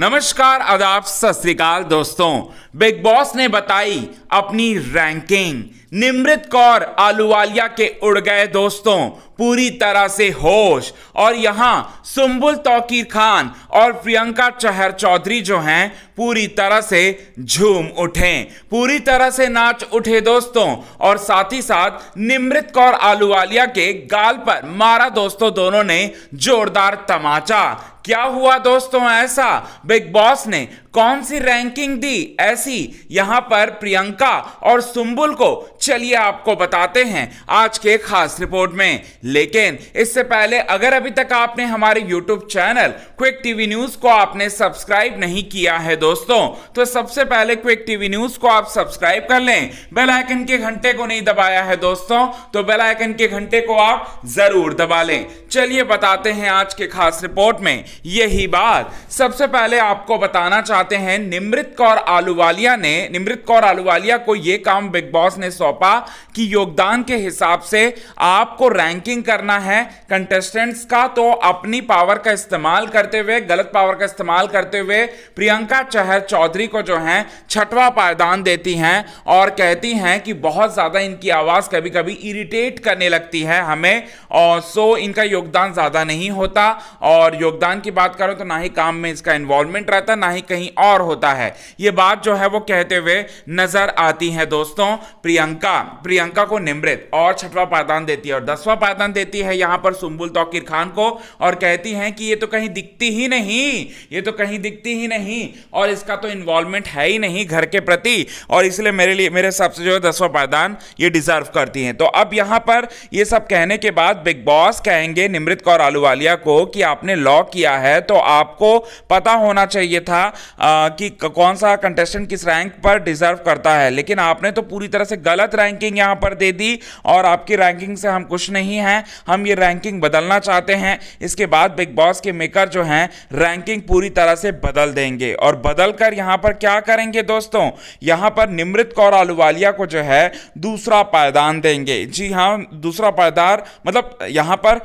नमस्कार, आदाब, सत दोस्तों। बिग बॉस ने बताई अपनी रैंकिंग निमृत कौर आलूवालिया के उड़ गए दोस्तों। पूरी तरह से होश। और यहाँ सुम्बुल तौकीर खान और प्रियंका चहर चौधरी जो हैं, पूरी तरह से झूम उठे। पूरी तरह से नाच उठे दोस्तों। और साथ ही साथ निमृत कौर आलूवालिया के गाल पर मारा दोस्तों दोनों ने जोरदार तमाचा। क्या हुआ दोस्तों ऐसा? बिग बॉस ने कौन सी रैंकिंग दी? ऐसी यहाँ पर प्रियंका और सुम्बुल को चलिए आपको बताते हैं आज के खास रिपोर्ट में। लेकिन इससे पहले अगर अभी तक आपने हमारे YouTube channel quick TV news को आपने सब्सक्राइब नहीं किया है दोस्तों तो सबसे पहले क्विक टीवी न्यूज़ को आप सब्सक्राइब कर लें। बेल आइकन के घंटे को नहीं दबाया है दोस्तों तो बेल आइकन के घंटे को आप ज़रूर दबा लें। चलिए बताते हैं आज के खास रिपोर्ट में। यही बात। सबसे पहले आपको बताना चाहते हैं। निमृत कौर आलूवालिया ने, निमृत कौर आलूवालिया को यह काम बिग बॉस ने सौंपा कि योगदान के हिसाब से आपको रैंकिंग करना है। कंटेस्टेंट्स का तो अपनी पावर का इस्तेमाल करते हुए, गलत पावर का इस्तेमाल करते हुए प्रियंका चहर चौधरी को जो है, छठवा पायदान देती हैं और कहती हैं कि बहुत ज़्यादा इनकी आवाज़ कभी कभी इरिटेट करने लगती है हमें और सो इनका योगदान ज़्यादा नहीं होता। और योगदान की बात करो तो ना ही काम में इसका इन्वॉल्वमेंट रहता, ना ही कहीं और होता है। ये बात जो है वो कहते हुए नज़र आती है दोस्तों, प्रियंका। प्रियंका को निमृत और छठवा पायदान देती है और दसवां पायदान देती है यहाँ पर सुम्बुल तौकीर खान को और कहती हैं कि ये तो कहीं दिखती ही नहीं, ये तो कहीं दिखती ही नहीं और इसका तो इन्वॉल्वमेंट है ही नहीं घर के प्रति और इसलिए मेरे लिए, मेरे हिसाब से जो है दसवां पायदान ये डिजर्व करती हैं। तो अब यहाँ पर ये सब कहने के बाद बिग बॉस कहेंगे निमृत कौर आलूवालिया को कि आपने लॉ किया है तो आपको पता होना चाहिए था कि कौन सा कंटेस्टेंट किस रैंक पर डिजर्व करता है। लेकिन आपने तो पूरी तरह से गलत रैंकिंग यहाँ पर दे दी और आपकी रैंकिंग से हम कुछ नहीं हैं। हम ये रैंकिंग बदलना चाहते हैं। इसके बाद बिग बॉस के मेकर जो हैं रैंकिंग पूरी तरह से बदल देंगे। और बदल कर यहाँ पर क्या करेंगे दोस्तों? यहाँ पर निमृत कौर आलूवालिया को जो है, दूसरा पायदान देंगे। जी हाँ दूसरा पायदार मतलब यहाँ पर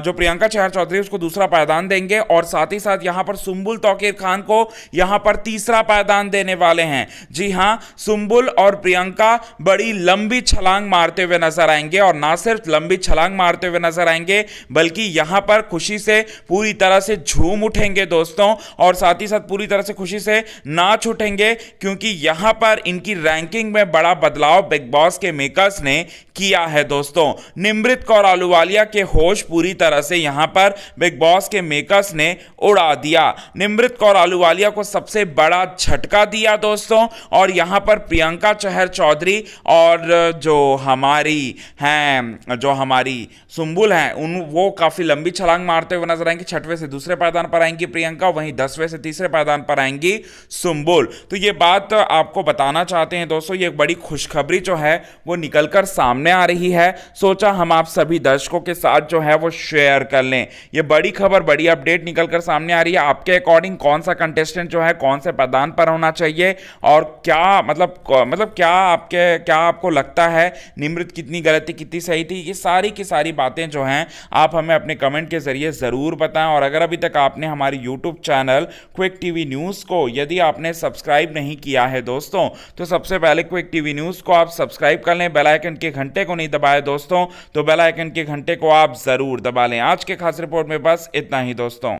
जो प्रियंका चहर चौधरी उसको दूसरा पायदान देंगे। और साथ ही साथ यहाँ पर सुम्बुल तौकीर खान को यहाँ पर तीसरा पायदान देने वाले हैं। जी हाँ सुम्बुल और प्रियंका बड़ी लंबी छलांग मारते हुए नज़र आएँगे और ना सिर्फ़ लंबी छलांग मारते हुए नज़र आएँगे, बल्कि यहाँ पर खुशी से पूरी तरह से झूम उठेंगे दोस्तों और साथ ही साथ पूरी तरह से खुशी से नाच उठेंगे, क्योंकि यहाँ पर इनकी रैंकिंग में बड़ा बदलाव बिग बॉस के मेकर्स ने किया है दोस्तों। निमृत कौर आलूवालिया के होश पूरी तरह से यहाँ पर बिग बॉस के मेकर्स ने उड़ा दिया। निमृत कौर आलूवालिया को सबसे बड़ा झटका दिया दोस्तों, और यहाँ पर प्रियंका चहर चौधरी और जो हमारी हैं, जो हमारी सुम्बुल हैं, उन वो काफ़ी लंबी छलांग मारते हुए नज़र आएँगी। छठवें से दूसरे पायदान पर आएँगी प्रियंका, वहीं दसवें से तीसरे पायदान पर आएँगी सुम्बुल। तो ये बात आपको बताना चाहते हैं दोस्तों, ये एक बड़ी खुशखबरी जो है, वो निकलकर सामने आ रही है। सोचा हम आप सभी दर्शकों के साथ जो है, वो शेयर कर लें। ये बड़ी खबर, बड़ी अपडेट निकलकर सामने आ रही है। आपके अकॉर्डिंग कौन सा कंटेस्टेंट जो है कौन से प्रदान पर होना चाहिए और क्या मतलब मतलब क्या आपके, क्या आपको लगता है निमृत कितनी, गलती कितनी सही थी? ये सारी की सारी बातें जो हैं, आप हमें अपने कमेंट के ज़रिए ज़रूर बताएँ। और अगर अभी तक आपने हमारी YouTube channel quick TV news को, यदि आपने सब्सक्राइब नहीं किया है दोस्तों तो सबसे पहले क्विक टीवी न्यूज़ को आप सब्सक्राइब कर लें बेलाइकन के घंटे को नहीं दबाए दोस्तों तो बेलाइकन के घंटे को आप ज़रूर दबा लें। आज के खास रिपोर्ट में बस इतना ही दोस्तों।